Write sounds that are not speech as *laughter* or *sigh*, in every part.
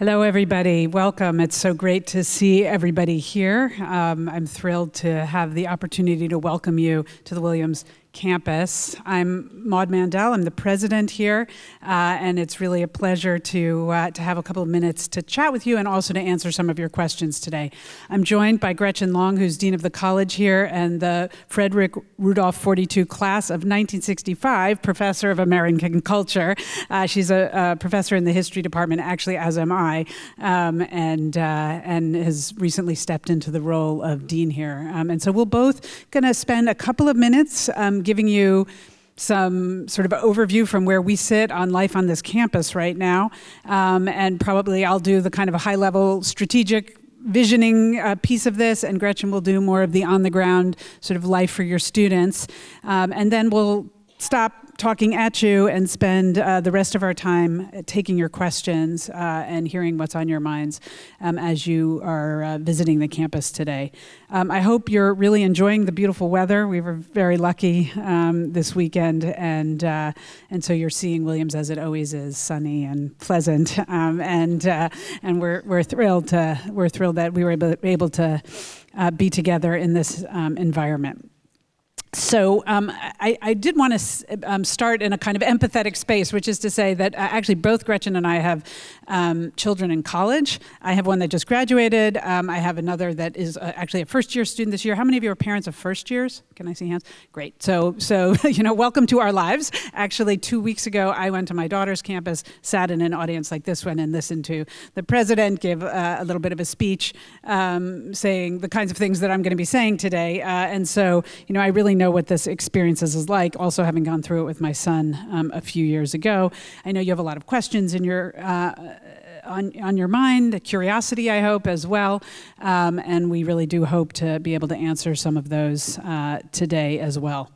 Hello, everybody. Welcome. It's so great to see everybody here. Um, I'm thrilled to have the opportunity to welcome you to the Williams campus. I'm Maud Mandel. I'm the president here, uh, and it's really a pleasure to uh, to have a couple of minutes to chat with you and also to answer some of your questions today. I'm joined by Gretchen Long, who's dean of the college here and the Frederick Rudolph 42 class of 1965, professor of American culture. Uh, she's a, a, professor in the history department, actually, as am I, um, and uh, and has recently stepped into the role of dean here. Um, and so we'll both going to spend a couple of minutes. Um, giving you some sort of overview from where we sit on life on this campus right now. Um, and probably I'll do the kind of a high level strategic visioning uh, piece of this, and Gretchen will do more of the on the ground sort of life for your students. Um, and then we'll stop talking at you and spend uh, the rest of our time taking your questions uh, and hearing what's on your minds um, as you are uh, visiting the campus today. Um, I hope you're really enjoying the beautiful weather. We were very lucky um, this weekend, and uh, and so you're seeing Williams as it always is, sunny and pleasant, um, and uh, and we're we're thrilled to we're thrilled that we were able, able to uh, be together in this um, environment so um, I, I, did want to um, start in a kind of empathetic space, which is to say that uh, actually both Gretchen and I have um, children in college. I have one that just graduated. Um, I have another that is uh, actually a first year student this year. How many of you are parents of first years? Can I see hands? Great. So, so *laughs* you know, welcome to our lives. Actually, two weeks ago, I went to my daughter's campus, sat in an audience like this one, and listened to the president give uh, a little bit of a speech um, saying the kinds of things that I'm going to be saying today. Uh, and so, you know, I really know what this experience is like, also having gone through it with my son um, a few years ago. I know you have a lot of questions in your uh, on, on your mind, curiosity, I hope, as well. Um, and we really do hope to be able to answer some of those uh, today as well.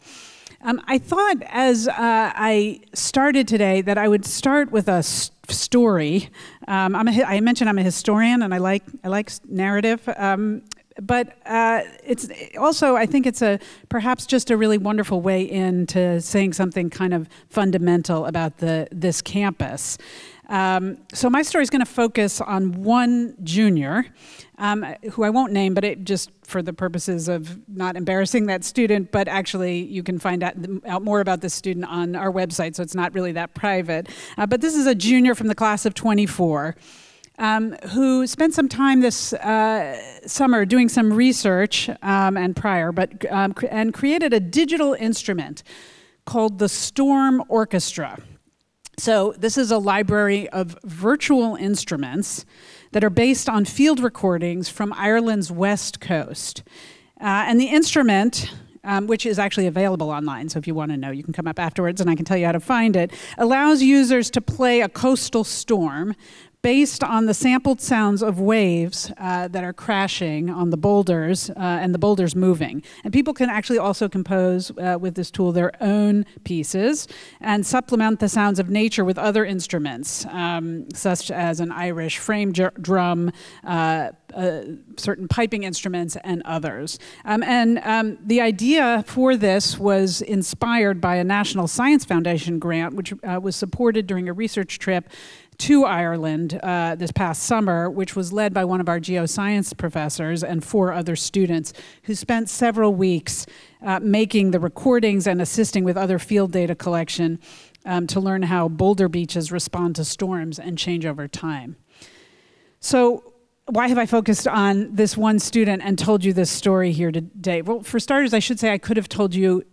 Um, I thought as uh, I started today that I would start with a story. Um, I mentioned I'm a historian and I like, I like narrative. Um, but uh, it's also I think it's a perhaps just a really wonderful way into saying something kind of fundamental about the this campus. Um, so my story is going to focus on one junior, um, who I won't name, but it just for the purposes of not embarrassing that student. But actually, you can find out, out more about this student on our website, so it's not really that private. Uh, but this is a junior from the class of 24 um, who spent some time this uh, summer doing some research um, and prior, but um, and created a digital instrument called the Storm Orchestra. So this is a library of virtual instruments that are based on field recordings from Ireland's west coast. Uh, and the instrument um, which is actually available online. So if you want to know, you can come up afterwards and I can tell you how to find it, allows users to play a coastal storm based on the sampled sounds of waves uh, that are crashing on the boulders uh, and the boulders moving. And people can actually also compose uh, with this tool their own pieces and supplement the sounds of nature with other instruments, um, such as an Irish frame drum, uh, uh, certain piping instruments, and others. Um, and um, the idea for this was inspired by a National Science Foundation grant, which uh, was supported during a research trip to Ireland uh, this past summer, which was led by one of our geoscience professors and four other students who spent several weeks uh, making the recordings and assisting with other field data collection um, to learn how boulder beaches respond to storms and change over time. So why have I focused on this one student and told you this story here today? Well, for starters, I should say I could have told you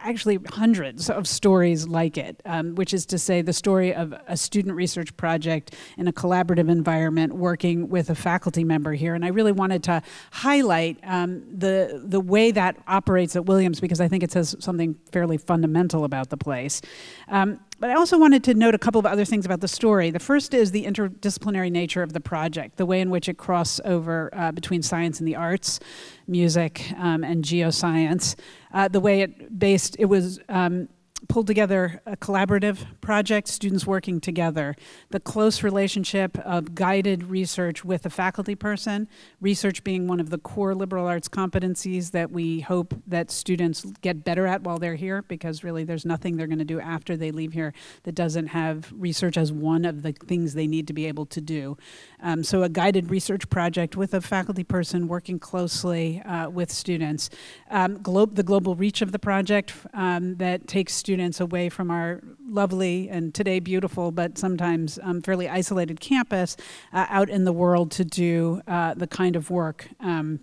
actually hundreds of stories like it, um, which is to say the story of a student research project in a collaborative environment working with a faculty member here. And I really wanted to highlight um, the, the way that operates at Williams because I think it says something fairly fundamental about the place. Um, but I also wanted to note a couple of other things about the story. The first is the interdisciplinary nature of the project, the way in which it crosses over uh, between science and the arts, music, um, and geoscience. Uh, the way it based, it was um, pulled together a collaborative project, students working together. The close relationship of guided research with a faculty person, research being one of the core liberal arts competencies that we hope that students get better at while they're here, because really there's nothing they're going to do after they leave here that doesn't have research as one of the things they need to be able to do. Um, so a guided research project with a faculty person working closely uh, with students. Um, glo the global reach of the project um, that takes students away from our lovely and today beautiful, but sometimes um, fairly isolated campus uh, out in the world to do uh, the kind of work um,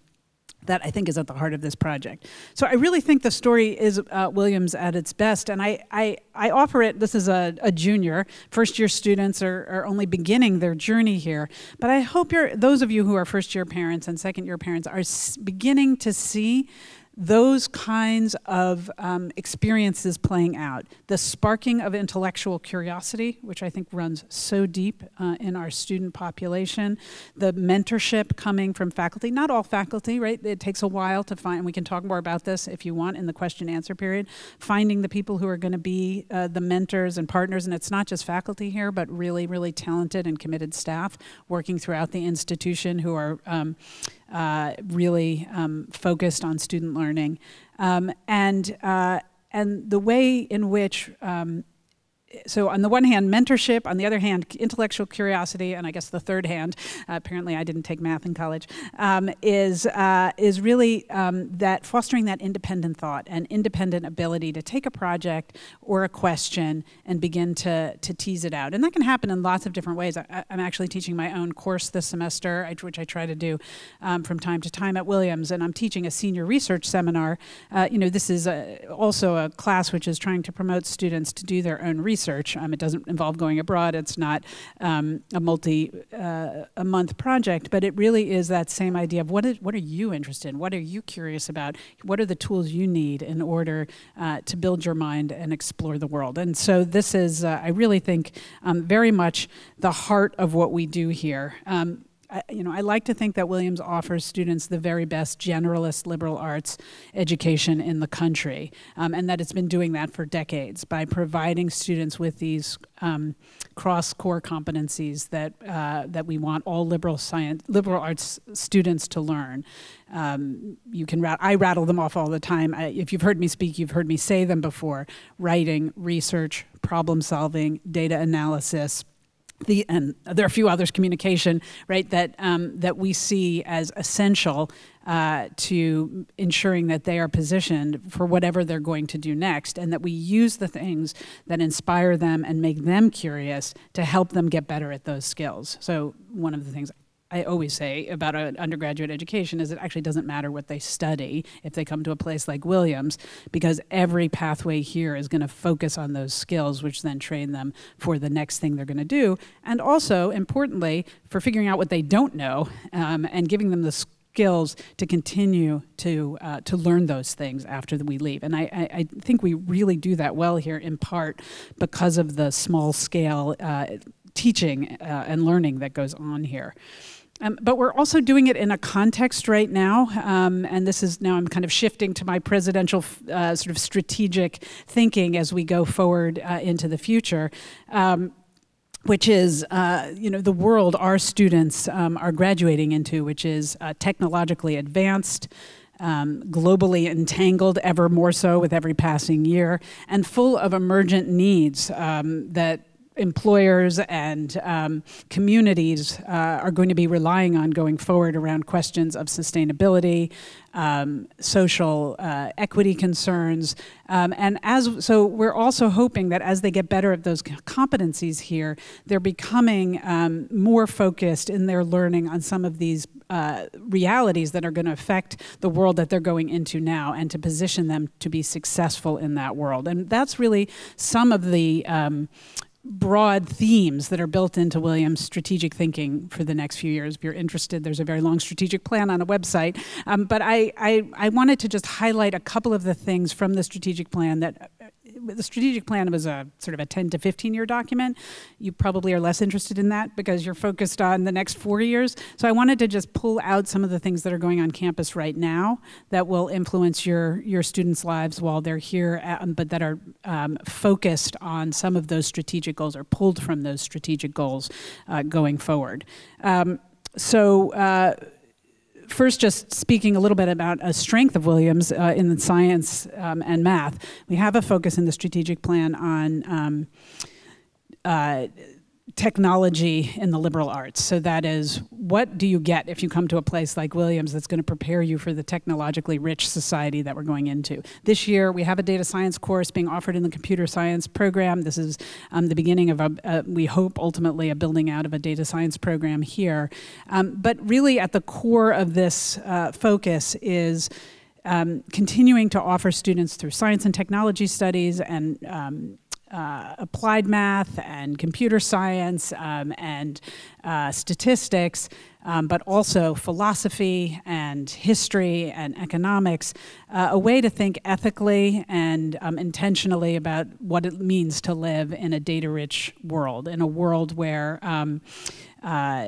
that I think is at the heart of this project. So I really think the story is uh, Williams at its best, and I, I, I offer it, this is a, a junior, first year students are, are only beginning their journey here, but I hope you're, those of you who are first year parents and second year parents are beginning to see those kinds of um, experiences playing out. The sparking of intellectual curiosity, which I think runs so deep uh, in our student population, the mentorship coming from faculty, not all faculty, right? It takes a while to find, and we can talk more about this if you want in the question answer period, finding the people who are going to be uh, the mentors and partners, and it's not just faculty here, but really, really talented and committed staff working throughout the institution who are um, uh, really um, focused on student learning. Um, and, uh, and the way in which um, so on the one hand, mentorship, on the other hand, intellectual curiosity, and I guess the third hand, uh, apparently I didn't take math in college, um, is, uh, is really um, that fostering that independent thought and independent ability to take a project or a question and begin to, to tease it out. And that can happen in lots of different ways. I, am actually teaching my own course this semester, which I try to do um, from time to time at Williams, and I'm teaching a senior research seminar. Uh, you know, this is a, also a class which is trying to promote students to do their own research research. Um, it doesn't involve going abroad. It's not um, a multi uh, a month project, but it really is that same idea of what is what are you interested in? What are you curious about? What are the tools you need in order uh, to build your mind and explore the world? And so this is, uh, I really think, um, very much the heart of what we do here. Um, I, you know, I like to think that Williams offers students the very best generalist liberal arts education in the country, um, and that it's been doing that for decades by providing students with these um, cross core competencies that uh, that we want all liberal science, liberal arts students to learn. Um, you can rat I rattle them off all the time. I, if you've heard me speak, you've heard me say them before: writing, research, problem solving, data analysis the, and there are a few others, communication, right, that, um, that we see as essential uh, to ensuring that they are positioned for whatever they're going to do next, and that we use the things that inspire them and make them curious to help them get better at those skills. So one of the things I always say about an undergraduate education is it actually doesn't matter what they study if they come to a place like Williams, because every pathway here is going to focus on those skills, which then train them for the next thing they're going to do. And also, importantly, for figuring out what they don't know um, and giving them the skills to continue to uh, to learn those things after we leave. And I, I, I, think we really do that well here, in part because of the small scale uh, teaching uh, and learning that goes on here. Um, but we're also doing it in a context right now, um, and this is now I'm kind of shifting to my presidential uh, sort of strategic thinking as we go forward uh, into the future. Um, which is, uh, you know, the world our students um, are graduating into, which is uh, technologically advanced, um, globally entangled, ever more so with every passing year, and full of emergent needs um, that employers and um, communities uh, are going to be relying on going forward around questions of sustainability, um, social uh, equity concerns, um, and as so we're also hoping that as they get better at those competencies here, they're becoming um, more focused in their learning on some of these uh, realities that are going to affect the world that they're going into now, and to position them to be successful in that world. And that's really some of the um, broad themes that are built into Williams' strategic thinking for the next few years. If you're interested, there's a very long strategic plan on a website. Um, but I, I, I, wanted to just highlight a couple of the things from the strategic plan that the strategic plan was a sort of a 10 to 15 year document. You probably are less interested in that because you're focused on the next four years. So I wanted to just pull out some of the things that are going on campus right now that will influence your, your students' lives while they're here, um, but that are um, focused on some of those strategic goals or pulled from those strategic goals uh, going forward. Um, so, uh, first just speaking a little bit about a strength of Williams uh, in the science um, and math. We have a focus in the strategic plan on um, uh, technology in the liberal arts. So that is, what do you get if you come to a place like Williams that's going to prepare you for the technologically rich society that we're going into? This year, we have a data science course being offered in the computer science program. This is um, the beginning of, a, we hope, ultimately, a building out of a data science program here. Um, but really, at the core of this uh, focus is um, continuing to offer students through science and technology studies and um, uh, applied math and computer science um, and uh, statistics, um, but also philosophy and history and economics, uh, a way to think ethically and um, intentionally about what it means to live in a data rich world, in a world where um, uh,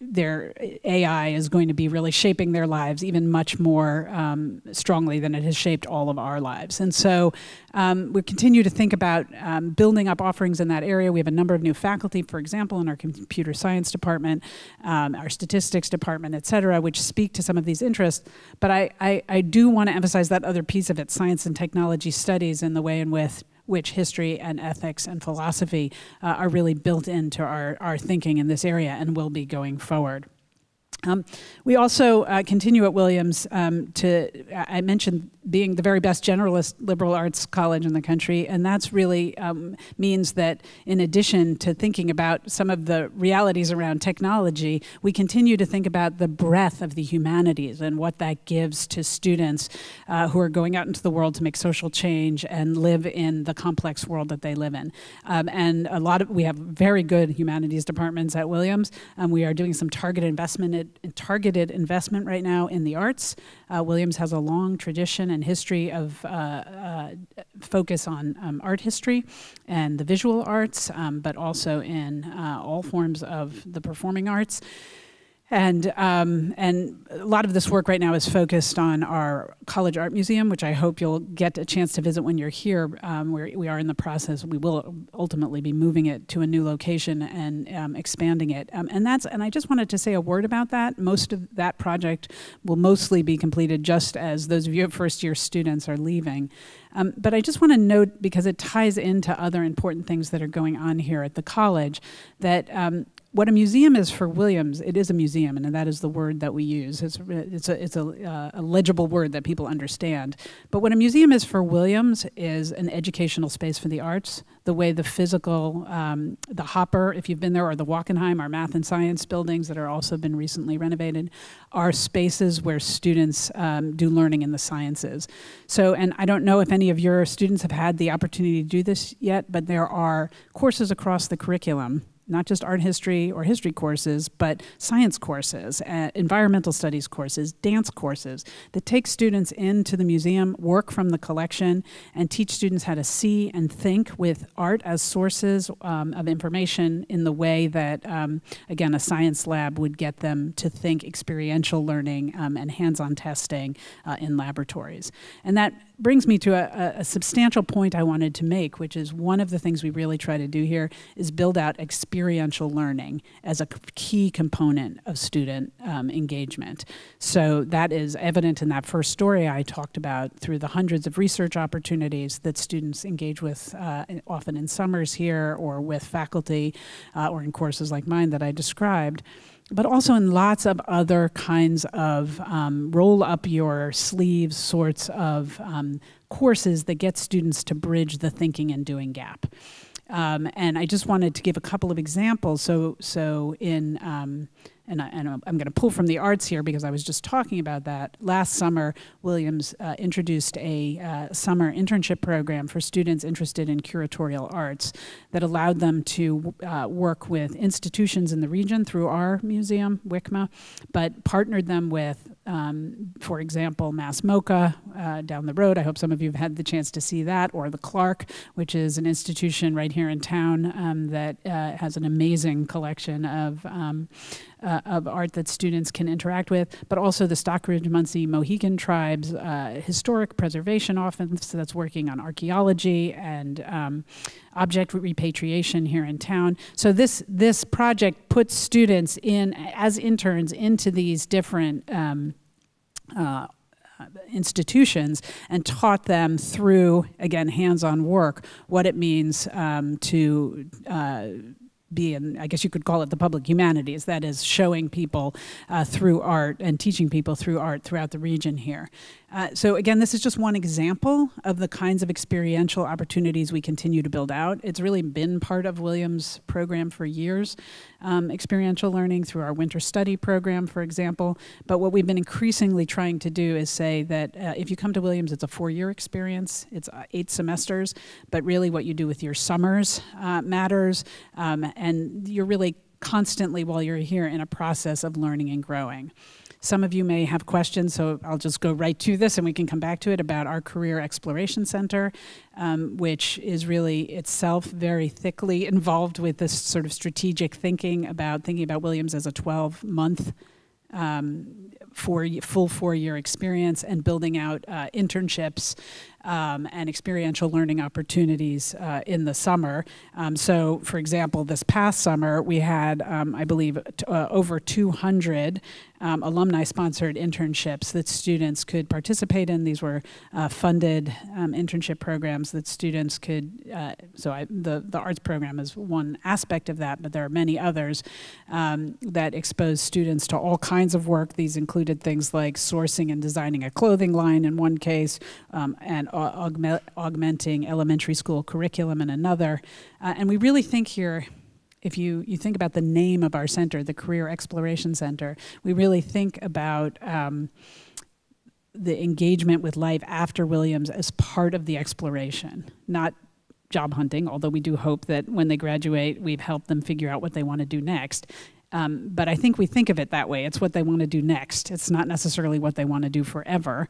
their AI is going to be really shaping their lives even much more um, strongly than it has shaped all of our lives. And so um, we continue to think about um, building up offerings in that area. We have a number of new faculty, for example, in our computer science department, um, our statistics department, et cetera, which speak to some of these interests. But I, I, I do want to emphasize that other piece of it, science and technology studies and the way in which which history and ethics and philosophy uh, are really built into our, our thinking in this area and will be going forward. Um, we also uh, continue at Williams um, to, I mentioned being the very best generalist liberal arts college in the country, and that's really um, means that in addition to thinking about some of the realities around technology, we continue to think about the breadth of the humanities and what that gives to students uh, who are going out into the world to make social change and live in the complex world that they live in. Um, and a lot of, we have very good humanities departments at Williams. Um, we are doing some targeted investment targeted investment right now in the arts. Uh, Williams has a long tradition and history of uh, uh, focus on um, art history and the visual arts, um, but also in uh, all forms of the performing arts. And, um, and a lot of this work right now is focused on our College Art Museum, which I hope you'll get a chance to visit when you're here. Um, we are in the process. We will ultimately be moving it to a new location and um, expanding it. Um, and that's and I just wanted to say a word about that. Most of that project will mostly be completed just as those of you first year students are leaving. Um, but I just want to note, because it ties into other important things that are going on here at the college, that um, what a museum is for Williams, it is a museum, and that is the word that we use. It's, it's, a, it's a, uh, a, legible word that people understand. But what a museum is for Williams is an educational space for the arts, the way the physical, um, the Hopper, if you've been there, or the Wachenheim, our math and science buildings that are also been recently renovated, are spaces where students um, do learning in the sciences. So, and I don't know if any of your students have had the opportunity to do this yet, but there are courses across the curriculum not just art history or history courses, but science courses, uh, environmental studies courses, dance courses that take students into the museum, work from the collection, and teach students how to see and think with art as sources um, of information in the way that, um, again, a science lab would get them to think experiential learning um, and hands on testing uh, in laboratories. And that brings me to a, a, substantial point I wanted to make, which is one of the things we really try to do here is build out experiential learning as a key component of student um, engagement. So that is evident in that first story I talked about through the hundreds of research opportunities that students engage with, uh, often in summers here or with faculty uh, or in courses like mine that I described but also in lots of other kinds of um, roll up your sleeves sorts of um, courses that get students to bridge the thinking and doing gap. Um, and I just wanted to give a couple of examples. So, so in um, and, I, am going to pull from the arts here because I was just talking about that. Last summer, Williams uh, introduced a uh, summer internship program for students interested in curatorial arts that allowed them to uh, work with institutions in the region through our museum, WCMA, but partnered them with um, for example, Mass MoCA uh, down the road. I hope some of you have had the chance to see that, or the Clark, which is an institution right here in town um, that uh, has an amazing collection of um, uh, of art that students can interact with, but also the Stockbridge Munsee Mohican Tribes uh, Historic Preservation Office that's working on archaeology and um, object repatriation here in town. So this this project puts students in as interns into these different. Um, uh, institutions and taught them through again hands-on work what it means um, to uh, be in, I guess you could call it the public humanities, that is showing people uh, through art and teaching people through art throughout the region here. Uh, so again, this is just one example of the kinds of experiential opportunities we continue to build out. It's really been part of Williams' program for years, um, experiential learning through our winter study program, for example. But what we've been increasingly trying to do is say that uh, if you come to Williams, it's a four-year experience, it's uh, eight semesters, but really what you do with your summers uh, matters, um, and you're really constantly while you're here in a process of learning and growing. Some of you may have questions, so I'll just go right to this and we can come back to it about our Career Exploration Center, um, which is really itself very thickly *laughs* involved with this sort of strategic thinking about thinking about Williams as a 12 month um, four, full four-year experience and building out uh, internships um, and experiential learning opportunities uh, in the summer. Um, so, for example, this past summer we had, um, I believe, uh, over 200 um, alumni-sponsored internships that students could participate in. These were uh, funded um, internship programs that students could. Uh, so, I, the the arts program is one aspect of that, but there are many others um, that expose students to all kinds of work. These included things like sourcing and designing a clothing line in one case, and augment, augmenting elementary school curriculum in another. Uh, and we really think here, if you, you think about the name of our center, the Career Exploration Center, we really think about um, the engagement with life after Williams as part of the exploration, not job hunting, although we do hope that when they graduate, we've helped them figure out what they want to do next. Um, but I think we think of it that way. It's what they want to do next. It's not necessarily what they want to do forever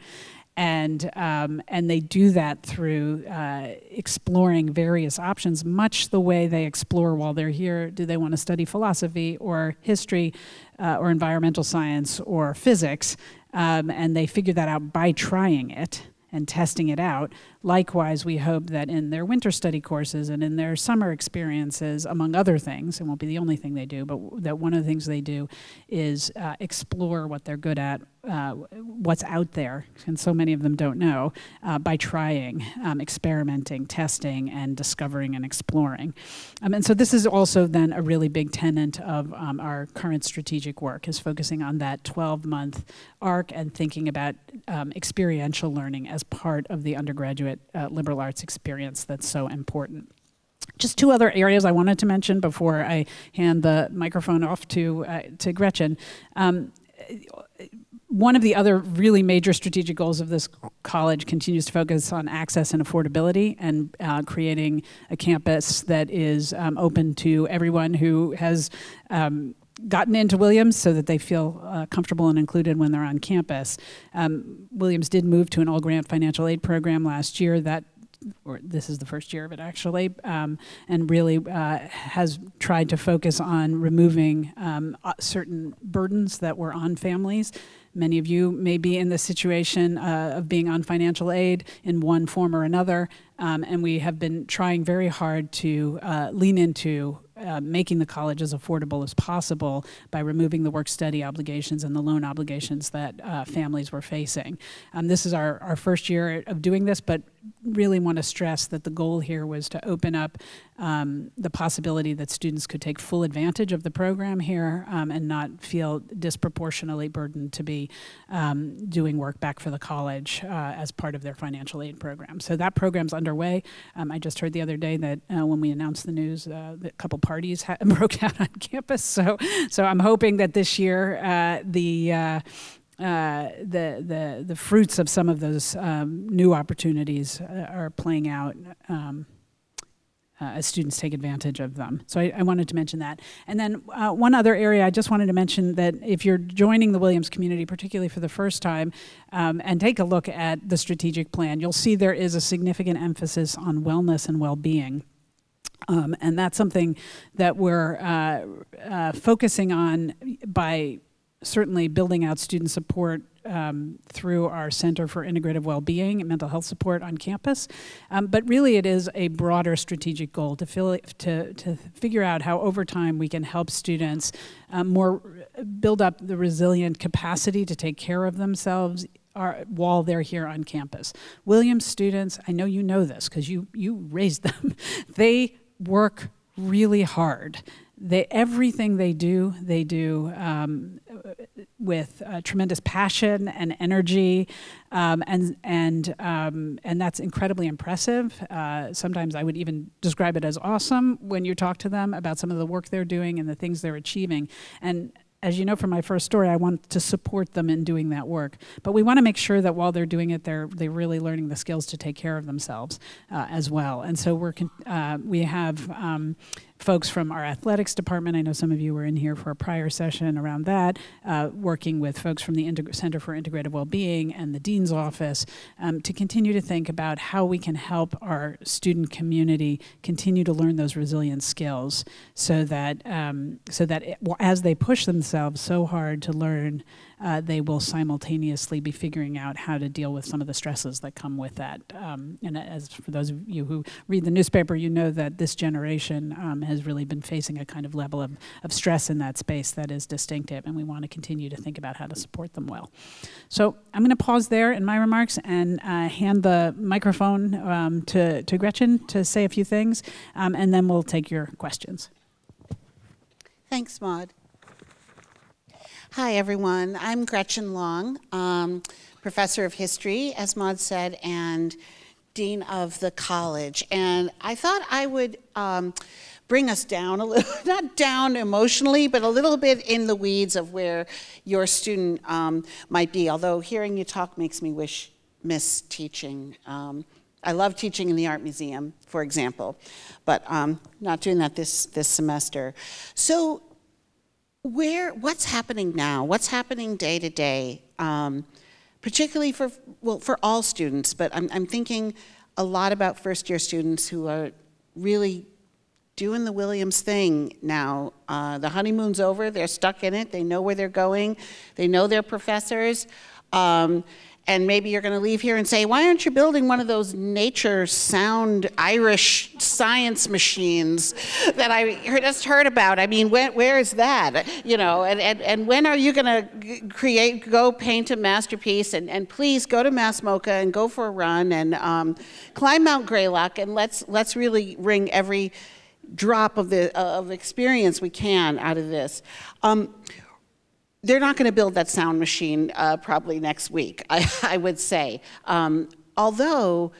and um, and they do that through uh, exploring various options, much the way they explore while they're here. Do they want to study philosophy or history, uh, or environmental science or physics? Um, and they figure that out by trying it and testing it out. Likewise, we hope that in their winter study courses and in their summer experiences, among other things, it won't be the only thing they do, but that one of the things they do is uh, explore what they're good at, uh, what's out there, and so many of them don't know, uh, by trying, um, experimenting, testing, and discovering and exploring. Um, and so this is also then a really big tenet of um, our current strategic work, is focusing on that 12-month arc and thinking about um, experiential learning as part of the undergraduate uh, liberal arts experience that's so important. Just two other areas I wanted to mention before I hand the microphone off to, uh, to Gretchen. Um, one of the other really major strategic goals of this college continues to focus on access and affordability and uh, creating a campus that is um, open to everyone who has um, gotten into Williams so that they feel uh, comfortable and included when they're on campus. Um, Williams did move to an all grant financial aid program last year. That or this is the first year of it actually, um, and really uh, has tried to focus on removing um, uh, certain burdens that were on families. Many of you may be in the situation uh, of being on financial aid in one form or another, um, and we have been trying very hard to uh, lean into uh, making the college as affordable as possible by removing the work study obligations and the loan obligations that uh, families were facing. Um, this is our, our first year of doing this, but really want to stress that the goal here was to open up um, the possibility that students could take full advantage of the program here um, and not feel disproportionately burdened to be um, doing work back for the college uh, as part of their financial aid program. So that program's underway. Um, I just heard the other day that uh, when we announced the news, uh, a couple parties *laughs* broke out on campus. So, so I'm hoping that this year uh, the uh, uh, the, the, the fruits of some of those um, new opportunities uh, are playing out um, uh, as students take advantage of them. So I, I wanted to mention that. And then uh, one other area I just wanted to mention that if you're joining the Williams community, particularly for the first time, um, and take a look at the strategic plan, you'll see there is a significant emphasis on wellness and well-being. Um, and that's something that we're uh, uh, focusing on by certainly building out student support um, through our Center for Integrative Wellbeing and Mental Health Support on campus. Um, but really, it is a broader strategic goal to, fill, to, to figure out how over time we can help students um, more build up the resilient capacity to take care of themselves are, while they're here on campus. Williams students, I know you know this because you, you raised them, *laughs* they work really hard. They everything they do they do um, with uh, tremendous passion and energy um, and and um, and that's incredibly impressive. Uh, sometimes I would even describe it as awesome when you talk to them about some of the work they're doing and the things they're achieving. And as you know from my first story, I want to support them in doing that work. But we want to make sure that while they're doing it, they're they're really learning the skills to take care of themselves uh, as well. And so we're uh, we have um, folks from our athletics department. I know some of you were in here for a prior session around that, uh, working with folks from the Integ Center for Integrative Wellbeing and the Dean's Office um, to continue to think about how we can help our student community continue to learn those resilient skills so that, um, so that it, as they push themselves so hard to learn uh, they will simultaneously be figuring out how to deal with some of the stresses that come with that. Um, and as for those of you who read the newspaper, you know that this generation um, has really been facing a kind of level of, of stress in that space that is distinctive, and we want to continue to think about how to support them well. So I'm going to pause there in my remarks and uh, hand the microphone um, to, to Gretchen to say a few things, um, and then we'll take your questions. Thanks, Maud. Hi, everyone. I'm Gretchen Long, um, professor of history, as Maud said, and dean of the college. And I thought I would um, bring us down a little, *laughs* not down emotionally, but a little bit in the weeds of where your student um, might be. Although hearing you talk makes me wish miss teaching. Um, I love teaching in the art museum, for example, but um, not doing that this this semester. So where what's happening now? What's happening day to day, um, particularly for well for all students, but I'm, I'm thinking a lot about first year students who are really doing the Williams thing now. Uh, the honeymoon's over, they're stuck in it, they know where they're going, they know their professors. Um, and maybe you're going to leave here and say, why aren't you building one of those nature sound Irish science machines that I just heard about? I mean, where is that? You know, and, and, and when are you going to create, go paint a masterpiece? And, and please go to Mass MoCA and go for a run and um, climb Mount Greylock and let's, let's really wring every drop of the of experience we can out of this. Um, they're not going to build that sound machine uh, probably next week, *laughs* I, I would say. Um, although,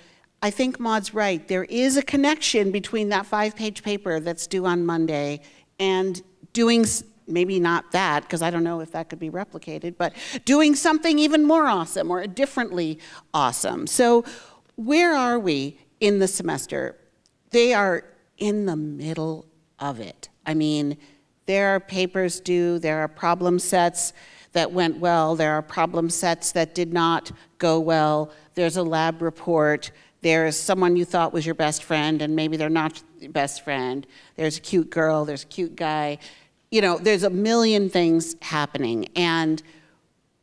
I think Maud's right. There is a connection between that five page paper that's due on Monday and doing maybe not that, because I don't know if that could be replicated, but doing something even more awesome or differently awesome. So, where are we in the semester? They are in the middle of it. I mean, there are papers due, there are problem sets that went well, there are problem sets that did not go well, there's a lab report, there's someone you thought was your best friend and maybe they're not your best friend, there's a cute girl, there's a cute guy. You know, there's a million things happening and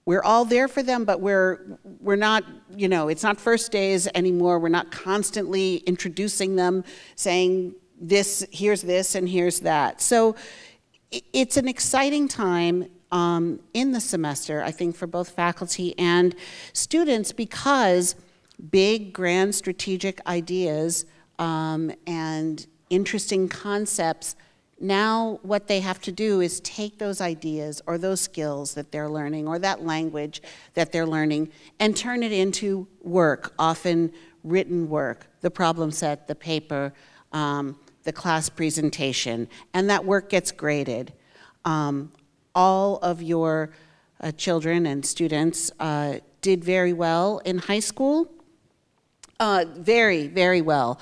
we're all there for them, but we're, we're not, you know, it's not first days anymore. We're not constantly introducing them, saying this, here's this, and here's that. So it's an exciting time um, in the semester, I think, for both faculty and students because big, grand strategic ideas um, and interesting concepts, now what they have to do is take those ideas or those skills that they're learning or that language that they're learning and turn it into work, often written work, the problem set, the paper, um, the class presentation, and that work gets graded. Um, all of your uh, children and students uh, did very well in high school. Uh, very, very well.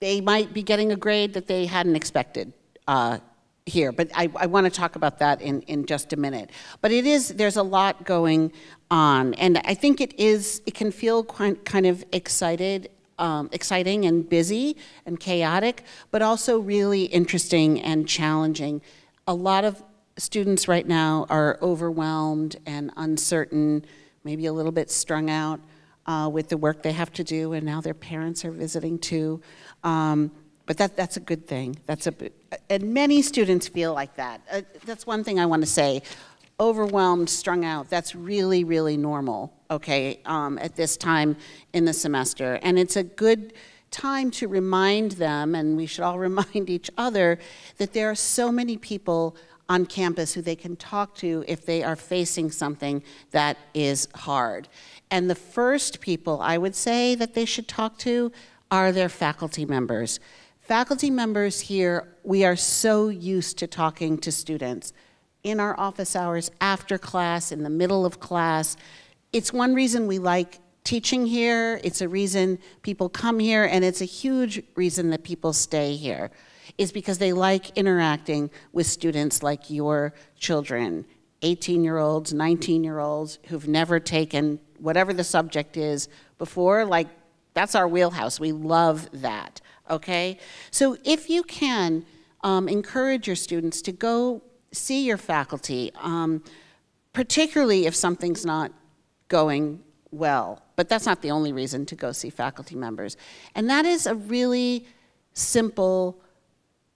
they might be getting a grade that they hadn't expected uh, here. But I, I want to talk about that in, in just a minute. But it is, there's a lot going on. And I think it is, it can feel quite, kind of excited um, exciting and busy and chaotic, but also really interesting and challenging. A lot of students right now are overwhelmed and uncertain, maybe a little bit strung out uh, with the work they have to do, and now their parents are visiting too. Um, but that, that's a good thing. That's a, and many students feel like that. Uh, that's one thing I want to say. Overwhelmed, strung out, that's really, really normal, okay, um, at this time in the semester. And it's a good time to remind them, and we should all *laughs* remind each other, that there are so many people on campus who they can talk to if they are facing something that is hard. And the first people I would say that they should talk to are their faculty members. Faculty members here, we are so used to talking to students in our office hours, after class, in the middle of class. It's one reason we like teaching here, it's a reason people come here, and it's a huge reason that people stay here is because they like interacting with students like your children, 18 year olds, 19 year olds who've never taken whatever the subject is before. Like, that's our wheelhouse. We love that, okay? So if you can, um, encourage your students to go see your faculty, um, particularly if something's not going well. But that's not the only reason to go see faculty members. And that is a really simple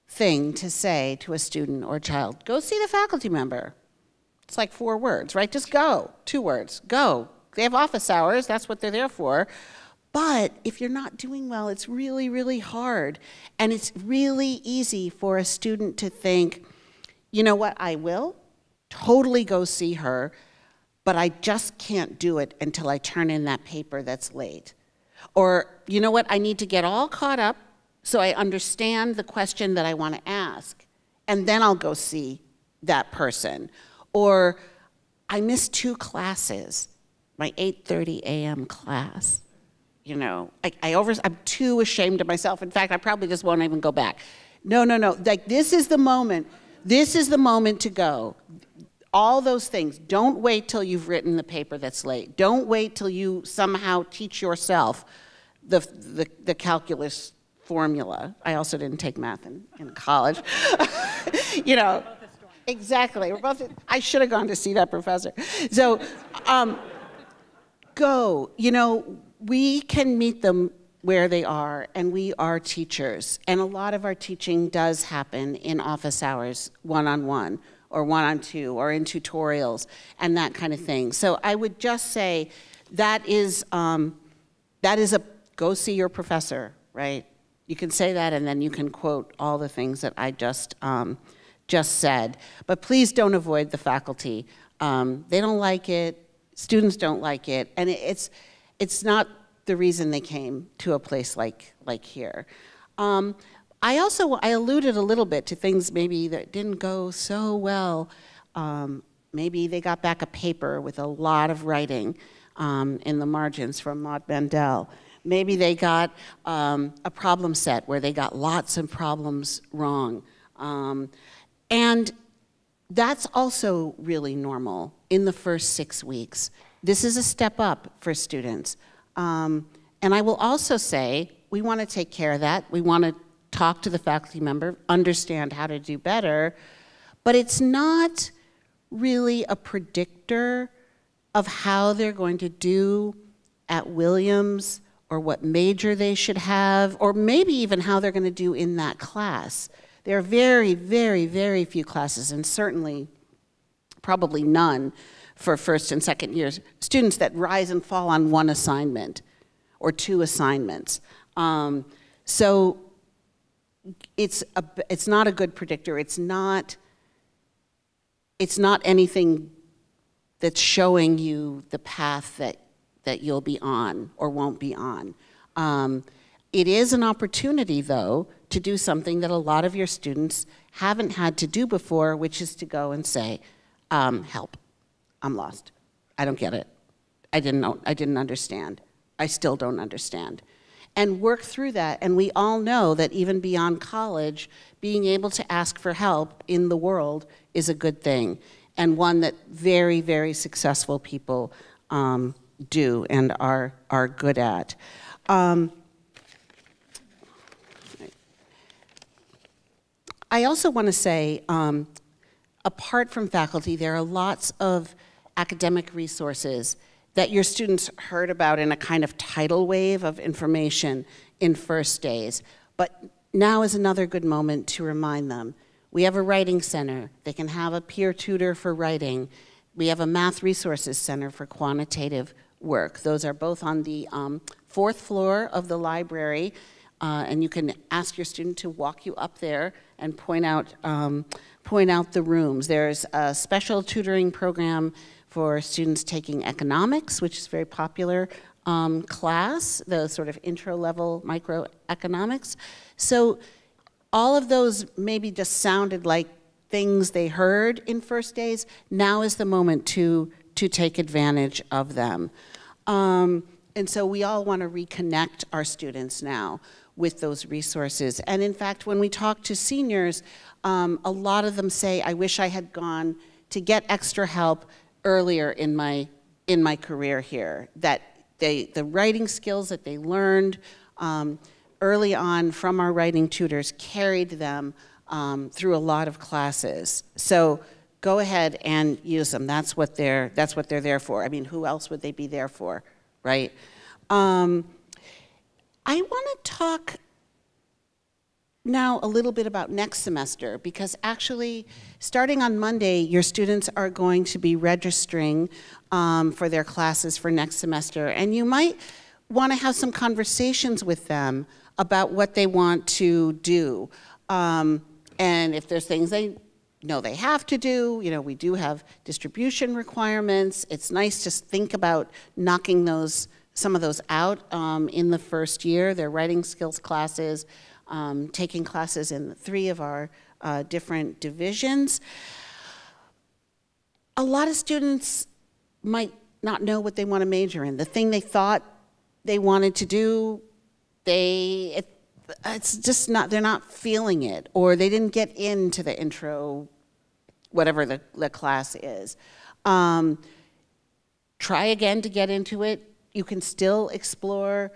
thing to say to a student or child. Go see the faculty member. It's like four words, right? Just go. Two words. Go. They have office hours. That's what they're there for. But if you're not doing well, it's really, really hard. And it's really easy for a student to think, you know what, I will totally go see her, but I just can't do it until I turn in that paper that's late. Or, you know what, I need to get all caught up so I understand the question that I want to ask, and then I'll go see that person. Or I missed two classes, my 8:30 a.m. class. You know, I, I over, I'm too ashamed of myself. In fact, I probably just won't even go back. No, no, no. Like this is the moment. This is the moment to go. All those things. Don't wait till you've written the paper that's late. Don't wait till you somehow teach yourself the, the, the calculus formula. I also didn't take math in, in college. *laughs* you know, exactly. We're both. I should have gone to see that professor. So, um, go. You know, we can meet them where they are, and we are teachers. And a lot of our teaching does happen in office hours, one on one, or one on two, or in tutorials, and that kind of thing. So I would just say that is, um, that is a go see your professor, right? You can say that and then you can quote all the things that I just, um, just said. But please don't avoid the faculty. Um, they don't like it, students don't like it, and it's, it's not the reason they came to a place like, like here. Um, I also, I alluded a little bit to things maybe that didn't go so well. Um, maybe they got back a paper with a lot of writing um, in the margins from Maud Mandel. Maybe they got um, a problem set where they got lots of problems wrong. Um, and that's also really normal in the first six weeks. This is a step up for students. Um, and I will also say, we want to take care of that. We want to talk to the faculty member, understand how to do better, but it's not really a predictor of how they're going to do at Williams or what major they should have, or maybe even how they're going to do in that class. There are very, very, very few classes, and certainly probably none for first and second years, students that rise and fall on one assignment or two assignments. Um, so it's, a, it's not a good predictor. It's not, it's not anything that's showing you the path that that you'll be on or won't be on. Um, it is an opportunity, though, to do something that a lot of your students haven't had to do before, which is to go and say, um, help, I'm lost. I don't get it. I didn't, know, I didn't understand. I still don't understand. and work through that. And we all know that even beyond college, being able to ask for help in the world is a good thing, and one that very, very successful people um, do and are, are good at. Um, I also want to say, um, apart from faculty, there are lots of academic resources that your students heard about in a kind of tidal wave of information in first days. But now is another good moment to remind them. We have a writing center. They can have a peer tutor for writing. We have a math resources center for quantitative work. Those are both on the um, fourth floor of the library, uh, and you can ask your student to walk you up there and point out, um, point out the rooms. There's a special tutoring program for students taking economics, which is very popular um, class, the sort of intro level microeconomics. So all of those maybe just sounded like things they heard in first days. Now is the moment to, to take advantage of them. Um, and so we all want to reconnect our students now with those resources. And in fact, when we talk to seniors, um, a lot of them say, I wish I had gone to get extra help earlier in my, in my career here. That they, the writing skills that they learned um, early on from our writing tutors carried them um, through a lot of classes. So go ahead and use them. That's what they're, that's what they're there for. I mean, who else would they be there for, right? Um, I want to talk now a little bit about next semester because actually starting on Monday your students are going to be registering um, for their classes for next semester and you might want to have some conversations with them about what they want to do um, and if there's things they know they have to do you know we do have distribution requirements it's nice to think about knocking those some of those out um, in the first year. They're writing skills classes, um, taking classes in three of our uh, different divisions. A lot of students might not know what they want to major in. The thing they thought they wanted to do, they it, it's just not they're not feeling it, or they didn't get into the intro, whatever the, the class is. Um, try again to get into it you can still explore.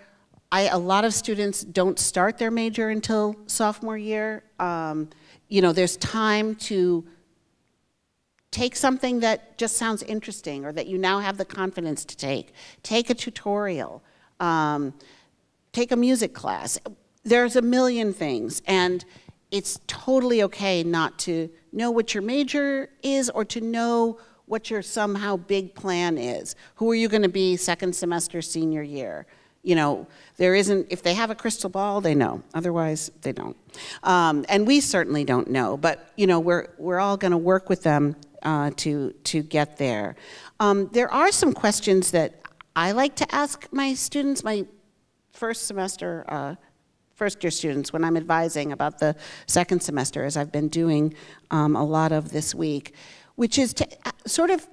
I, a lot of students don't start their major until sophomore year. Um, you know, there's time to take something that just sounds interesting or that you now have the confidence to take. Take a tutorial. Um, take a music class. There's a million things. And it's totally okay not to know what your major is or to know what your somehow big plan is. Who are you going to be second semester, senior year? You know, there isn't, if they have a crystal ball, they know. Otherwise, they don't. Um, and we certainly don't know, but, you know, we're, we're all going to work with them uh, to, to get there. Um, there are some questions that I like to ask my students, my first semester, uh, first year students, when I'm advising about the second semester, as I've been doing um, a lot of this week which is to uh, sort of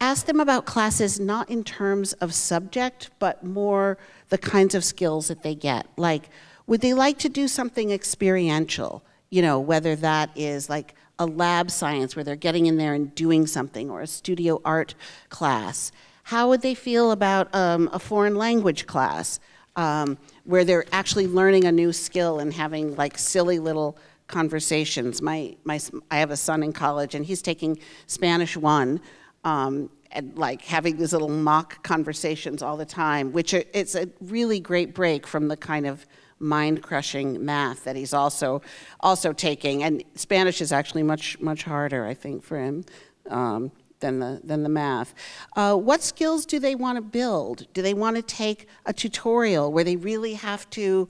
ask them about classes not in terms of subject, but more the kinds of skills that they get. Like, would they like to do something experiential? You know, whether that is like a lab science where they're getting in there and doing something, or a studio art class. How would they feel about um, a foreign language class um, where they're actually learning a new skill and having like silly little conversations. My, my, I have a son in college, and he's taking Spanish 1, um, and like having these little mock conversations all the time, which are, it's a really great break from the kind of mind-crushing math that he's also also taking. And Spanish is actually much much harder, I think, for him. Um, than the, than the math. Uh, what skills do they want to build? Do they want to take a tutorial where they really have to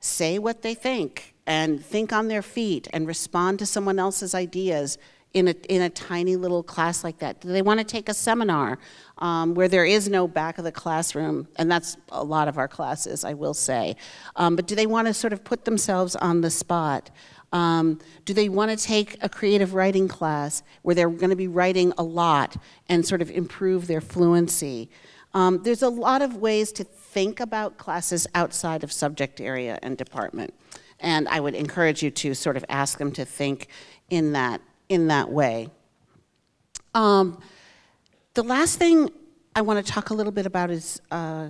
say what they think and think on their feet and respond to someone else's ideas in a, in a tiny little class like that? Do they want to take a seminar um, where there is no back of the classroom? And that's a lot of our classes, I will say. Um, but do they want to sort of put themselves on the spot? Um, do they want to take a creative writing class where they're going to be writing a lot and sort of improve their fluency? Um, there's a lot of ways to think about classes outside of subject area and department. And I would encourage you to sort of ask them to think in that, in that way. Um, the last thing I want to talk a little bit about is uh,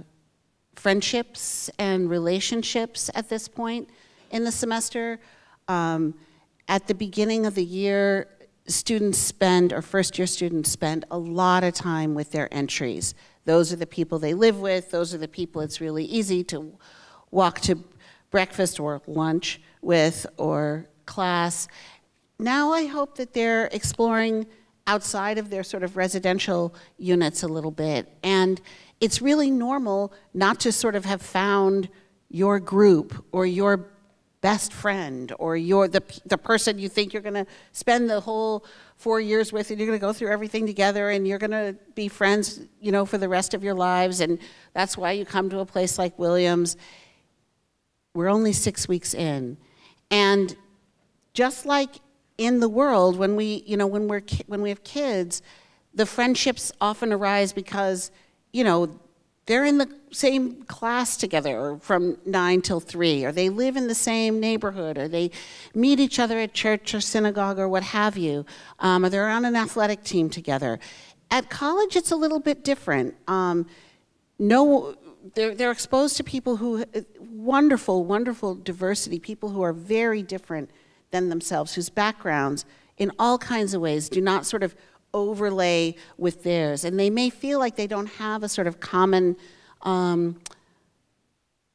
friendships and relationships at this point in the semester. Um, at the beginning of the year, students spend, or first year students spend, a lot of time with their entries. Those are the people they live with, those are the people it's really easy to walk to breakfast or lunch with or class. Now I hope that they're exploring outside of their sort of residential units a little bit. And it's really normal not to sort of have found your group or your best friend or you're the, the person you think you're going to spend the whole four years with and you're going to go through everything together and you're going to be friends you know for the rest of your lives. And that's why you come to a place like williams. We're only six weeks in. And just like in the world when we you know when we're when we have kids the friendships often arise because you know they're in the same class together from 9 till 3 or they live in the same neighborhood or they meet each other at church or synagogue or what have you um, or they're on an athletic team together. At college it's a little bit different. Um, no they're, they're exposed to people who wonderful wonderful diversity people who are very different than themselves whose backgrounds in all kinds of ways do not sort of overlay with theirs. And they may feel like they don't have a sort of common um,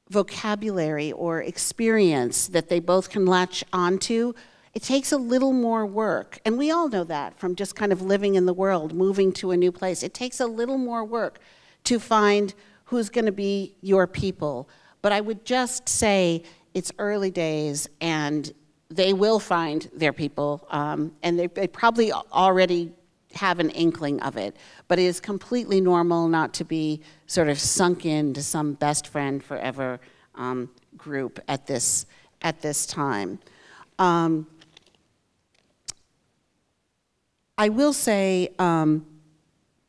vocabulary or experience that they both can latch onto. It takes a little more work. And we all know that from just kind of living in the world, moving to a new place. It takes a little more work to find who's going to be your people. But I would just say it's early days and they will find their people, um, and they, they probably already have an inkling of it. But it is completely normal not to be sort of sunk into some best friend forever um, group at this, at this time. Um, I will say um,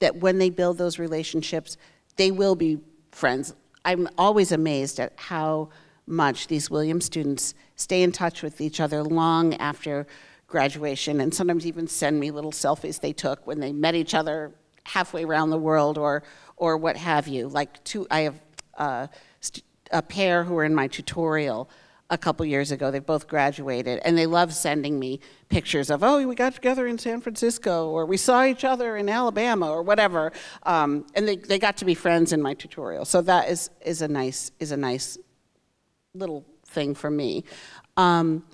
that when they build those relationships, they will be friends. I'm always amazed at how much these Williams students stay in touch with each other long after graduation and sometimes even send me little selfies they took when they met each other halfway around the world or, or what have you. Like two, I have uh, a pair who were in my tutorial a couple years ago. They both graduated, and they love sending me pictures of, oh, we got together in San Francisco, or we saw each other in Alabama, or whatever. Um, and they, they got to be friends in my tutorial. So that is, is, a, nice, is a nice little thing for me. Um,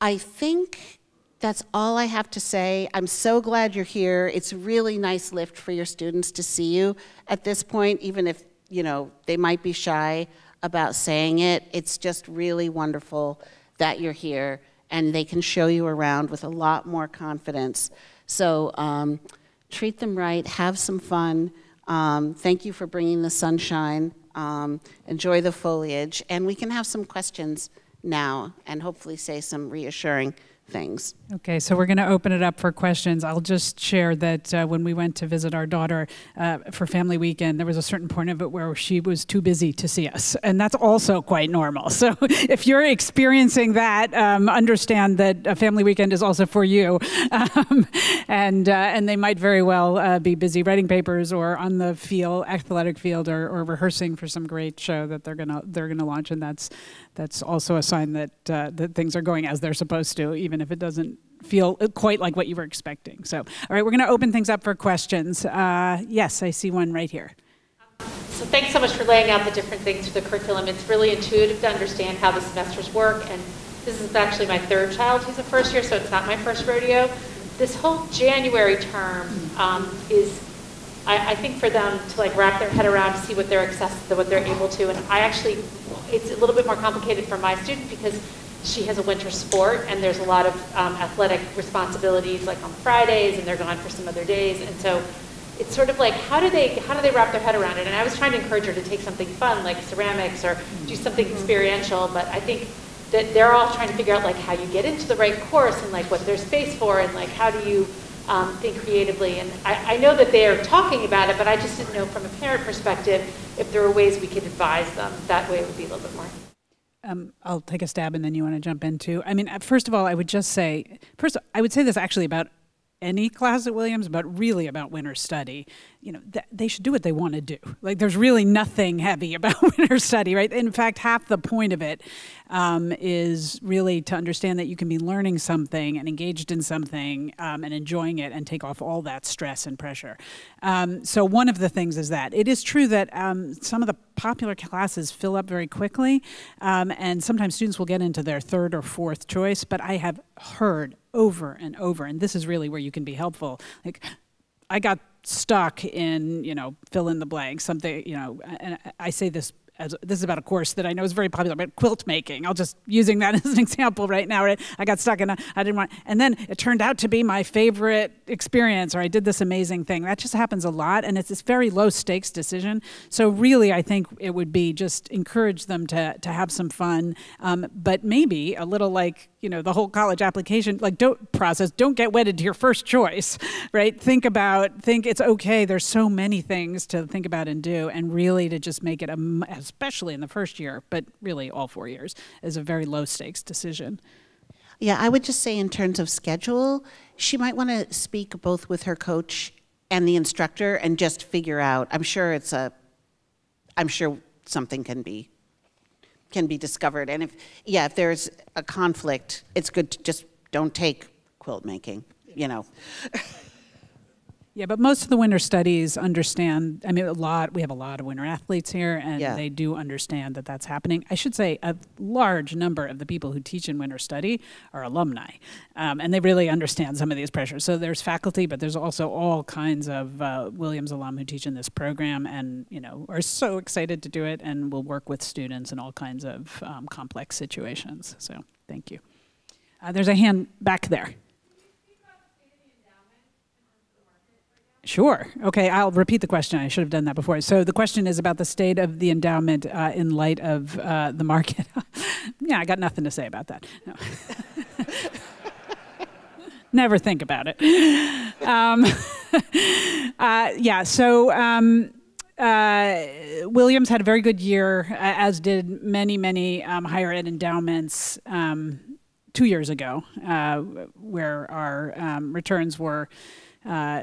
I think that's all I have to say. I'm so glad you're here. It's a really nice lift for your students to see you at this point, even if, you know, they might be shy about saying it. It's just really wonderful that you're here and they can show you around with a lot more confidence. So um, treat them right, have some fun. Um, thank you for bringing the sunshine. Um, enjoy the foliage, and we can have some questions now and hopefully say some reassuring things. Okay, so we're going to open it up for questions. I'll just share that uh, when we went to visit our daughter uh, for family weekend, there was a certain point of it where she was too busy to see us, and that's also quite normal. So *laughs* if you're experiencing that, um, understand that a family weekend is also for you, *laughs* um, and uh, and they might very well uh, be busy writing papers or on the field, athletic field, or, or rehearsing for some great show that they're gonna they're gonna launch, and that's that's also a sign that uh, that things are going as they're supposed to, even if it doesn't feel quite like what you were expecting. So, all right, we're going to open things up for questions. Uh, yes, I see one right here. So thanks so much for laying out the different things for the curriculum. It's really intuitive to understand how the semesters work. And this is actually my third child who's a first year, so it's not my first rodeo. This whole January term um, is I, I, think for them to like wrap their head around see what they're access, what they're able to, and I actually, it's a little bit more complicated for my student because she has a winter sport and there's a lot of um, athletic responsibilities like on Fridays and they're gone for some other days, and so it's sort of like how do they how do they wrap their head around it? And I was trying to encourage her to take something fun like ceramics or do something mm-hmm. experiential, but I think that they're all trying to figure out like how you get into the right course and like what there's space for and like how do you um, think creatively. And I, I know that they are talking about it, but I just didn't know from a parent perspective if there were ways we could advise them. That way it would be a little bit more. Um, I'll take a stab and then you want to jump in too. I mean, uh, first of all, I would just say, first, I would say this actually about any class at Williams, but really about winter study you know, th- they should do what they want to do. Like, there's really nothing heavy *laughs* about winter study, right? In fact, half the point of it um, is really to understand that you can be learning something and engaged in something um, and enjoying it and take off all that stress and pressure. Um, so, one of the things is that it is true that um, some of the popular classes fill up very quickly, um, and sometimes students will get into their third or fourth choice, but I have heard over and over, and this is really where you can be helpful. Like, I got stuck in, you know, fill in the blank, something, you know, and I say this as this is about a course that I know is very popular, but quilt making. I'll just using that *laughs* as an example right now. Right? I got stuck in a, I didn't want, and then it turned out to be my favorite experience, or I did this amazing thing. That just happens a lot, and it's this very low stakes decision. So really, I think it would be just encourage them to to have some fun, um, but maybe a little like you know the whole college application like don't process don't get wedded to your first choice *laughs* right? Think about think it's okay. There's so many things to think about and do and really to just make it a, especially in the first year but really all four years is a very low stakes decision. Yeah i would just say in terms of schedule she might want to speak both with her coach and the instructor and just figure out i'm sure it's a i'm sure something can be can be discovered. And if, yeah, if there's a conflict, it's good to just don't take quilt making, you know. *laughs* Yeah, but most of the winter studies understand. I mean, a lot. We have a lot of winter athletes here, and Yeah. they do understand that that's happening. I should say a large number of the people who teach in winter study are alumni, um, and they really understand some of these pressures. So there's faculty, but there's also all kinds of uh, Williams alum who teach in this program, and you know are so excited to do it, and will work with students in all kinds of um, complex situations. So thank you. Uh, there's a hand back there. Sure. Okay, I'll repeat the question. I should have done that before. So the question is about the state of the endowment uh, in light of uh, the market. *laughs* yeah, I got nothing to say about that. No. *laughs* Never think about it. Um, *laughs* uh, yeah, so um, uh, Williams had a very good year, as did many, many um, higher ed endowments um, two years ago, uh, where our um, returns were uh,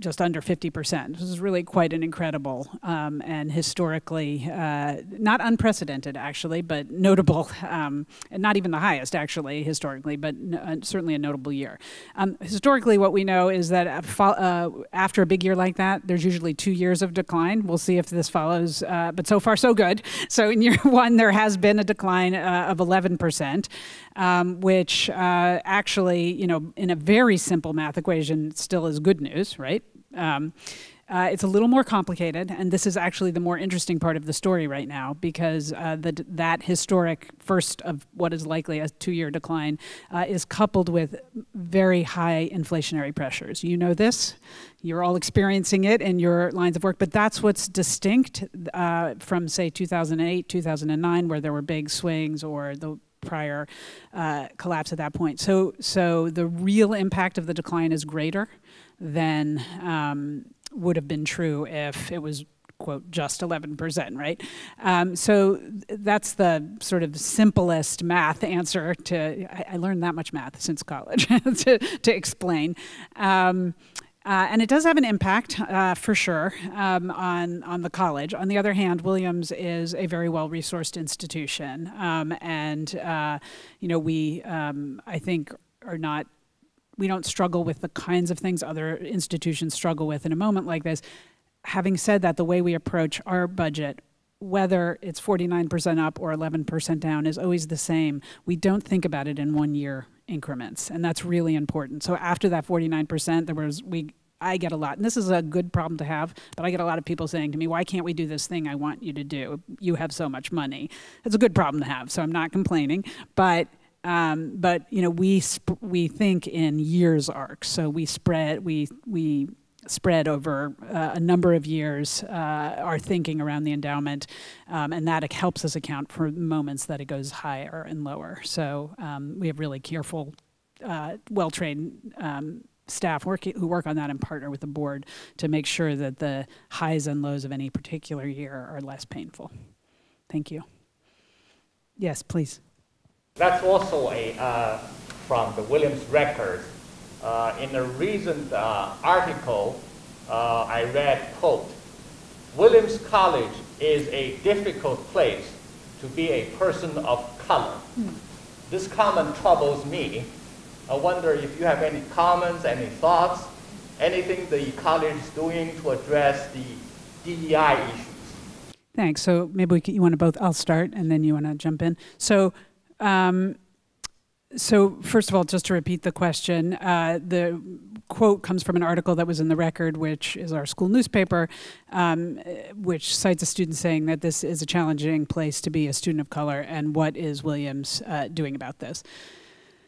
just under 50%. This is really quite an incredible um, and historically uh, not unprecedented, actually, but notable, um, and not even the highest, actually, historically, but uh, certainly a notable year. Um, historically, what we know is that uh, after a big year like that, there's usually two years of decline. We'll see if this follows, uh, but so far, so good. *laughs* So in year *laughs* one, there has been a decline uh, of 11%, um, which uh, actually, you know, in a very simple math equation, still is good news, right? Um, uh, it's a little more complicated, and this is actually the more interesting part of the story right now because uh, the, that historic first of what is likely a two year decline uh, is coupled with very high inflationary pressures. You know this, you're all experiencing it in your lines of work, but that's what's distinct uh, from, say, 2008, 2009, where there were big swings, or the prior uh, collapse at that point. So, so the real impact of the decline is greater than um, would have been true if it was quote just 11% right um, so that's the sort of simplest math answer to i, I learned that much math since college *laughs* to, to explain um, uh, and it does have an impact, uh, for sure, um, on on the college. On the other hand, Williams is a very well resourced institution, um, and uh, you know we, um, I think, are not we don't struggle with the kinds of things other institutions struggle with in a moment like this. Having said that, the way we approach our budget, whether it's 49% up or 11% down, is always the same. We don't think about it in one year increments, and that's really important. So after that 49%, there was we I get a lot, and this is a good problem to have, but I get a lot of people saying to me, Why can't we do this thing I want you to do? You have so much money. It's a good problem to have, so I'm not complaining. But um, but you know, we we think in years arcs, so we spread we we spread over uh, a number of years uh, our thinking around the endowment, um, and that helps us account for moments that it goes higher and lower. So um, we have really careful, uh, well trained um, staff who work on that and partner with the board to make sure that the highs and lows of any particular year are less painful. Thank you. Yes, please. That's also a uh, from the Williams records. Uh, in a recent uh, article, uh, I read, quote, Williams College is a difficult place to be a person of color. Hmm. This comment troubles me. I wonder if you have any comments, any thoughts, anything the college is doing to address the DEI issues. Thanks. So maybe we can, you want to both, I'll start and then you want to jump in. So, um, so first of all, just to repeat the question, uh, the quote comes from an article that was in the record, which is our school newspaper, um, which cites a student saying that this is a challenging place to be a student of color, and what is Williams uh, doing about this?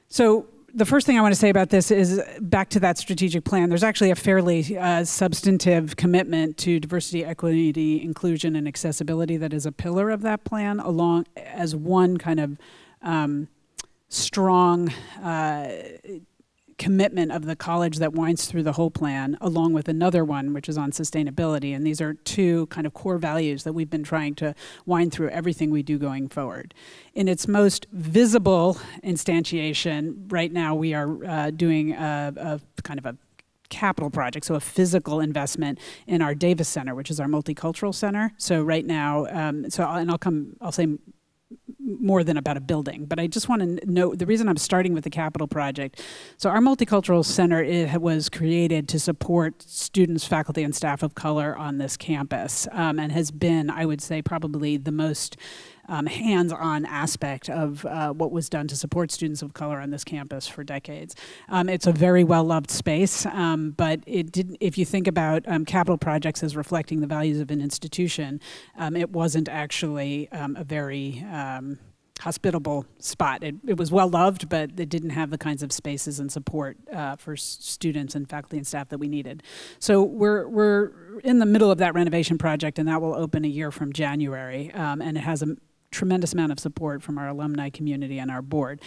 So the first thing I want to say about this is back to that strategic plan. There's actually a fairly uh, substantive commitment to diversity, equity, inclusion, and accessibility that is a pillar of that plan, along as one kind of um, strong uh, commitment of the college that winds through the whole plan, along with another one, which is on sustainability. And these are two kind of core values that we've been trying to wind through everything we do going forward. In its most visible instantiation, right now we are uh, doing a, a kind of a capital project, so a physical investment in our Davis Center, which is our multicultural center. So right now, um, so and I'll come, I'll say more than about a building. But I just want to note the reason I'm starting with the capital project. So our multicultural center was created to support students, faculty, and staff of color on this campus, um, and has been, I would say, probably the most um, hands-on aspect of uh, what was done to support students of color on this campus for decades. Um, it's a very well-loved space, um, but it didn't. If you think about um, capital projects as reflecting the values of an institution, um, it wasn't actually um, a very hospitable spot. It, it was well loved, but it didn't have the kinds of spaces and support uh, for students and faculty and staff that we needed. So we're, we're in the middle of that renovation project, and that will open a year from January. Um, and it has a tremendous amount of support from our alumni community and our board.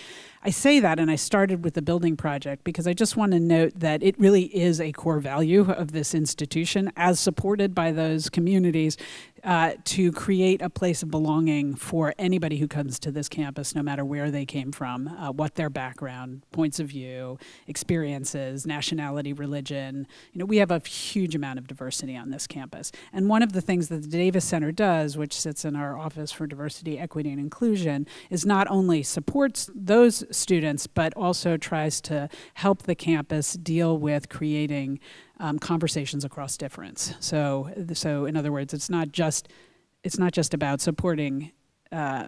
I say that, and I started with the building project because I just want to note that it really is a core value of this institution, as supported by those communities, uh, to create a place of belonging for anybody who comes to this campus, no matter where they came from, uh, what their background, points of view, experiences, nationality, religion. You know, we have a huge amount of diversity on this campus. And one of the things that the Davis Center does, which sits in our Office for Diversity, Equity, and Inclusion, is not only supports those students, but also tries to help the campus deal with creating um, conversations across difference. So, so in other words, it's not just it's not just about supporting uh,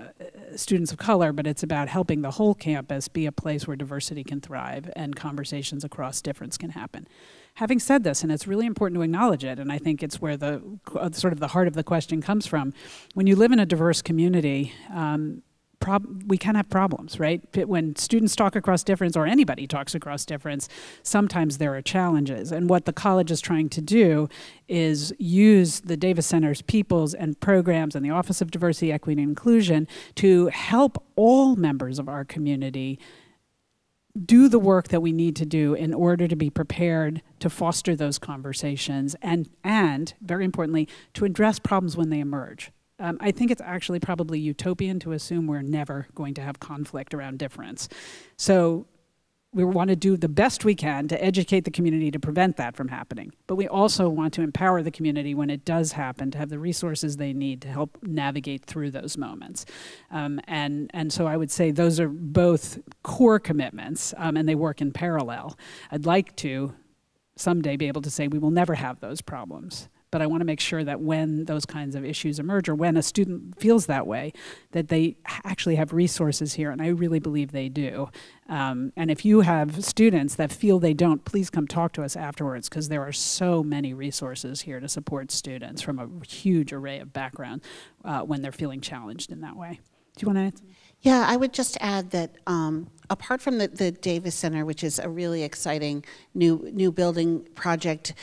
students of color, but it's about helping the whole campus be a place where diversity can thrive and conversations across difference can happen. Having said this, and it's really important to acknowledge it, and I think it's where the uh, sort of the heart of the question comes from. When you live in a diverse community, um, prob- we can have problems, right? When students talk across difference or anybody talks across difference, sometimes there are challenges. And what the college is trying to do is use the Davis Center's peoples and programs and the Office of Diversity, Equity, and Inclusion to help all members of our community do the work that we need to do in order to be prepared to foster those conversations and and very importantly to address problems when they emerge um, I think it's actually probably utopian to assume we're never going to have conflict around difference. So we want to do the best we can to educate the community to prevent that from happening. But we also want to empower the community when it does happen to have the resources they need to help navigate through those moments. Um, and, and so I would say those are both core commitments um, and they work in parallel. I'd like to someday be able to say we will never have those problems but I want to make sure that when those kinds of issues emerge or when a student feels that way, that they actually have resources here, and I really believe they do. Um, and if you have students that feel they don't, please come talk to us afterwards because there are so many resources here to support students from a huge array of background uh, when they're feeling challenged in that way. Do you want to add? something? Yeah, I would just add that um, apart from the, the Davis Center, which is a really exciting new new building project,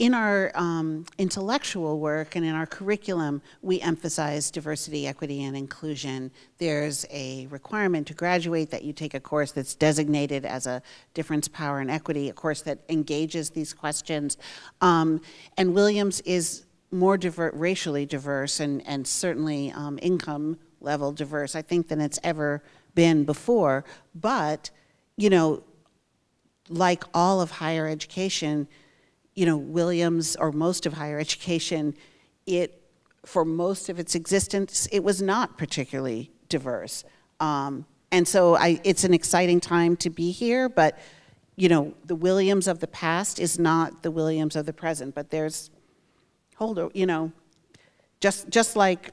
in our um, intellectual work and in our curriculum, we emphasize diversity, equity, and inclusion. There's a requirement to graduate that you take a course that's designated as a difference, power, and equity, a course that engages these questions. Um, and Williams is more diver racially diverse and, and certainly um, income level diverse, I think, than it's ever been before. But, you know, like all of higher education, you know, Williams or most of higher education, it, for most of its existence, it was not particularly diverse. Um, and so I, it's an exciting time to be here, but you know, the Williams of the past is not the Williams of the present, but there's, hold, you know, just, just like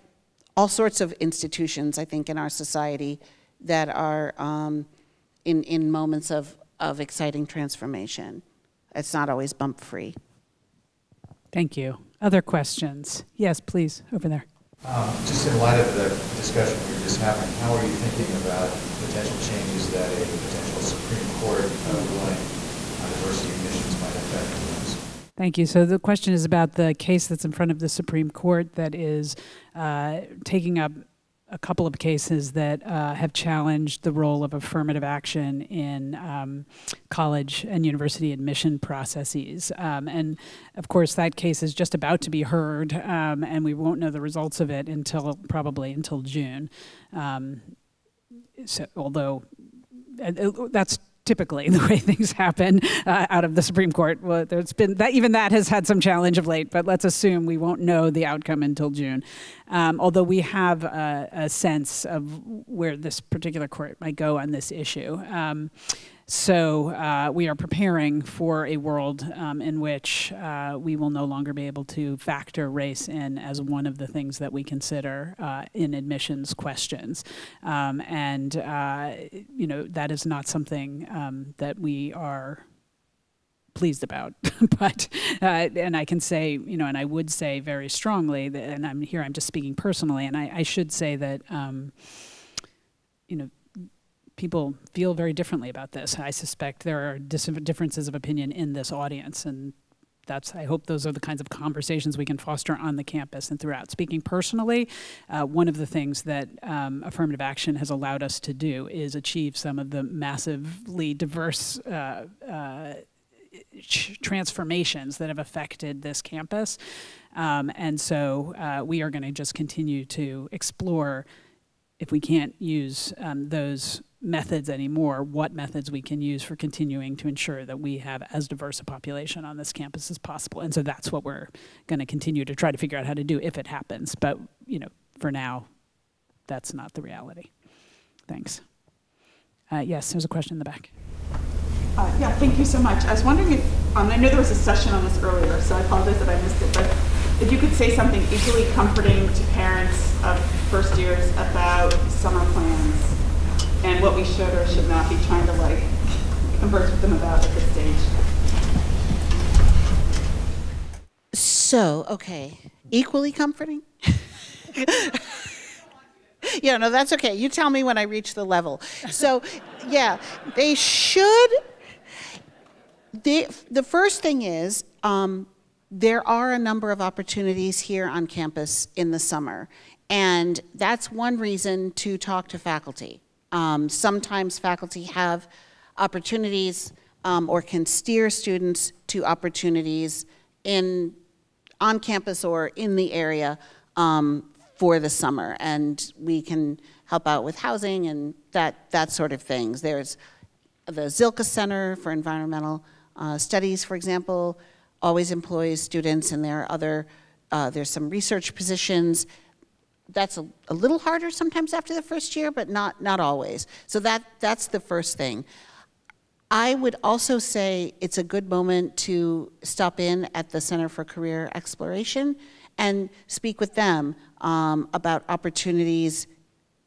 all sorts of institutions, I think, in our society that are um, in, in moments of, of exciting transformation. It's not always bump free. Thank you. Other questions? Yes, please, over there. Um, just in light of the discussion we were just having, how are you thinking about potential changes that a potential Supreme Court ruling on diversity admissions might affect Thank you. So the question is about the case that's in front of the Supreme Court that is uh, taking up a couple of cases that uh, have challenged the role of affirmative action in um, college and university admission processes. Um, and of course, that case is just about to be heard, um, and we won't know the results of it until probably until June. Um, so, although uh, that's typically *laughs* the way things happen uh, out of the Supreme Court. Well, there's been that even that has had some challenge of late, but let's assume we won't know the outcome until June. Um, although we have a, a, sense of where this particular court might go on this issue. Um, so uh, we are preparing for a world um, in which uh, we will no longer be able to factor race in as one of the things that we consider uh, in admissions questions. Um, and, uh, you know, that is not something um, that we are pleased about. *laughs* but uh, and I can say, you know, and I would say very strongly that, and I'm here. I'm just speaking personally, and I, I should say that, um, you know, people feel very differently about this. I suspect there are differences of opinion in this audience, and that's I hope those are the kinds of conversations we can foster on the campus and throughout. Speaking personally, uh, one of the things that um, affirmative action has allowed us to do is achieve some of the massively diverse. Uh, uh, transformations that have affected this campus. Um, and so uh, we are going to just continue to explore if we can't use um, those methods anymore, what methods we can use for continuing to ensure that we have as diverse a population on this campus as possible. And so that's what we're going to continue to try to figure out how to do if it happens. But, you know, for now, that's not the reality. Thanks. Uh, yes, there's a question in the back. Uh, yeah, thank you so much. I was wondering if, um, I know there was a session on this earlier, so I apologize that I missed it, but if you could say something equally comforting to parents of first years about summer plans and what we should or should not be trying to like converse with them about at this stage. So, okay, equally comforting? *laughs* yeah, no, that's okay. You tell me when I reach the level. So, yeah, they should. They, the first thing is um, there are a number of opportunities here on campus in the summer, and that's one reason to talk to faculty. Um, sometimes faculty have opportunities um, or can steer students to opportunities in on campus or in the area um, for the summer, and we can help out with housing and that that sort of things. There's the Zilkha Center for Environmental uh, Studies, for example, always employs students, and there are other uh, there's some research positions that's a, a, little harder sometimes after the first year, but not, not always. So that, that's the first thing. I would also say it's a good moment to stop in at the Center for Career Exploration and speak with them um, about opportunities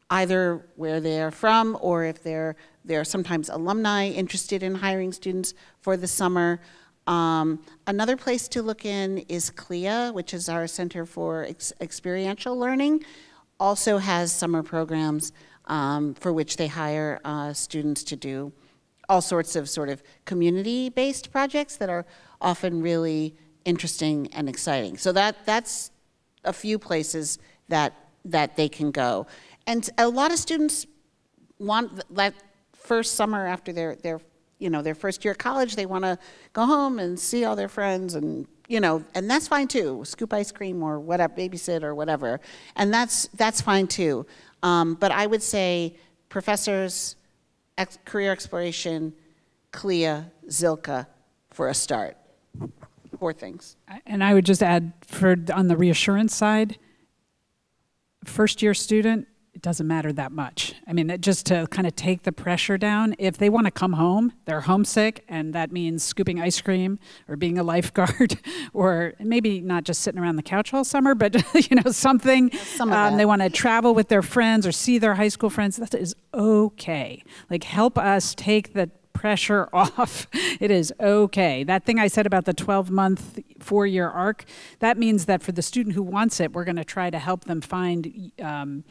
either where they're from or if they're, they're sometimes alumni interested in hiring students for the summer. Um, another place to look in is CLIA, which is our Center for Ex Experiential Learning, also has summer programs um, for which they hire uh, students to do all sorts of sort of community-based projects that are often really interesting and exciting. So that that's a few places that that they can go. And a lot of students want that first summer after their their you know their first year of college, they want to go home and see all their friends and you know, and that's fine too. Scoop ice cream or whatever, babysit or whatever, and that's that's fine too. Um, but I would say professors, ex- career exploration, CLIA, Zilkha for a start. Four things. And I would just add for on the reassurance side, first year student, it doesn't matter that much. I mean, just to kind of take the pressure down. If they want to come home, they're homesick, and that means scooping ice cream or being a lifeguard, *laughs* or maybe not just sitting around the couch all summer, but *laughs* you know something. Some um, they want to travel with their friends or see their high school friends. That is okay. Like help us take the pressure *laughs* off. It is okay. That thing I said about the 12 month, four year arc, that means that for the student who wants it, we're going to try to help them find. Um,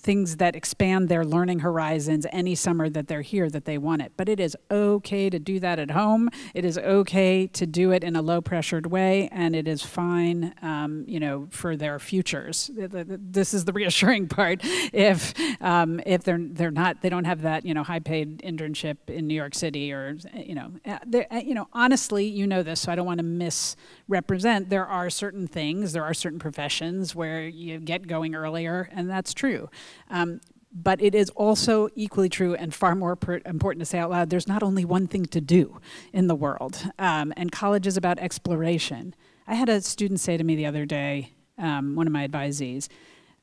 things that expand their learning horizons any summer that they're here that they want it. But it is okay to do that at home. It is okay to do it in a low pressured way, and it is fine, um, you know, for their futures. Th- th- th- This is the *laughs* reassuring part. If um, if they're they're not they don't have that you know high paid internship in New York City or you know uh, uh, you know honestly you know this so I don't want to misrepresent. There are certain things there are certain professions where you get going earlier and that's true. Um, but it is also equally true and far more important to say out loud there's not only one thing to do in the world. Um, and college is about exploration. I had a student say to me the other day, um, one of my advisees,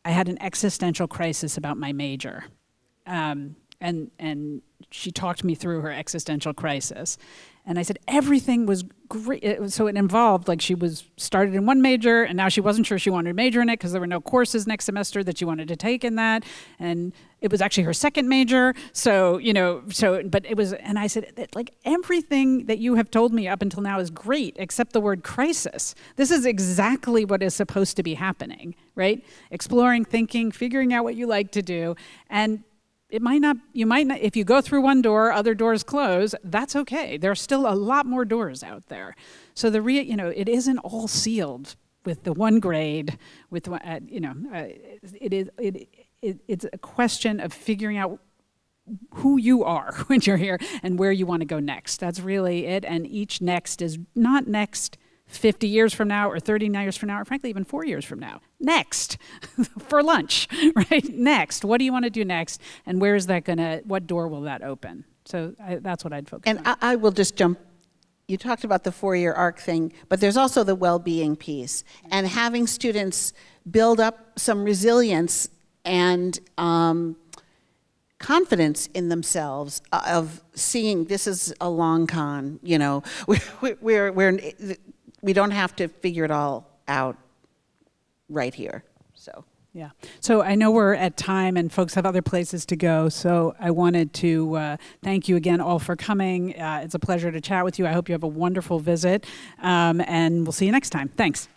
I had an existential crisis about my major. Um, and, and she talked me through her existential crisis. And I said, everything was great. So it involved, like, she was started in one major, and now she wasn't sure she wanted to major in it because there were no courses next semester that she wanted to take in that. And it was actually her second major. So, you know, so, but it was, and I said, like, everything that you have told me up until now is great, except the word crisis. This is exactly what is supposed to be happening, right? Exploring, thinking, figuring out what you like to do. And it might not you might not if you go through one door other doors close that's okay. There are still a lot more doors out there. So the re, you know it isn't all sealed with the one grade with one- uh, you know uh, it is it, it it's a question of figuring out who you are *laughs* when you're here and where you want to go next. That's really it and each next is not next 50 years from now or 30 years from now or frankly even 4 years from now. Next *laughs* for lunch *laughs* right? Next what do you want to do next? And where is that going to what door will that open? So I, that's what i'd focus And on. I, I will just jump. You talked about the four-year arc thing, but there's also the well-being piece, and having students build up some resilience and um, confidence in themselves uh, of seeing this is a long con. You know, we, *laughs* we, we're we're we don't have to figure it all out right here. So. yeah so i know we're at time and folks have other places to go so i wanted to uh, thank you again all for coming uh, it's a pleasure to chat with you i hope you have a wonderful visit um, and we'll see you next time thanks